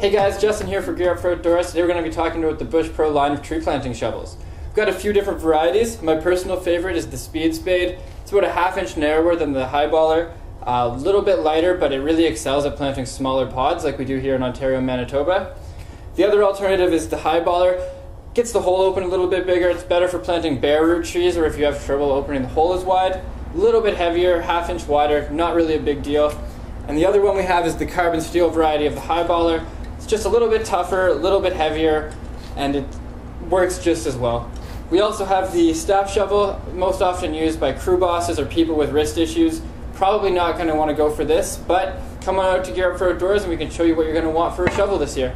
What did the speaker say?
Hey guys, Justin here for Gear Up for Outdoors. Today we're going to be talking about the Bush Pro line of tree planting shovels. We've got a few different varieties. My personal favorite is the Speed Spade. It's about a half inch narrower than the Highballer, a little bit lighter, but it really excels at planting smaller pods like we do here in Ontario Manitoba. The other alternative is the Highballer. Gets the hole open a little bit bigger. It's better for planting bare root trees or if you have trouble opening the hole as wide. A little bit heavier, half inch wider, not really a big deal. And the other one we have is the carbon steel variety of the Highballer. Just a little bit tougher, a little bit heavier, and it works just as well. We also have the staff shovel, most often used by crew bosses or people with wrist issues. Probably not going to want to go for this, but come on out to Gear Up for Outdoors and we can show you what you're going to want for a shovel this year.